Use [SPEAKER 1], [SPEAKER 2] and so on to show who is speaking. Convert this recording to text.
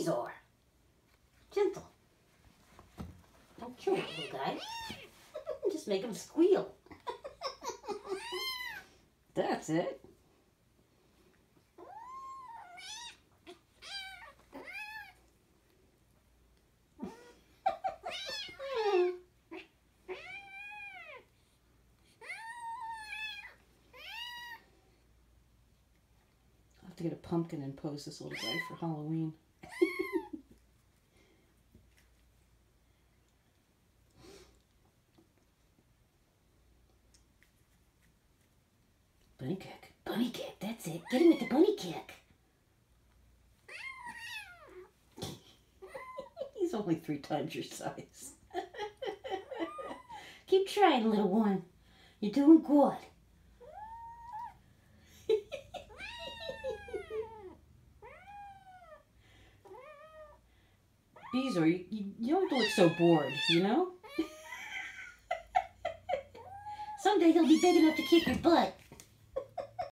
[SPEAKER 1] Bezoar. Gentle. Don't kill that little guy. Just make him squeal. That's it. I'll have to get a pumpkin and pose this little guy for Halloween. Bunny kick. Bunny kick, that's it. Get him with the bunny kick. He's only three times your size. Keep trying, little one. You're doing good. Bezoar, you, you, you don't look so bored, you know? Someday he'll be big enough to kick your butt.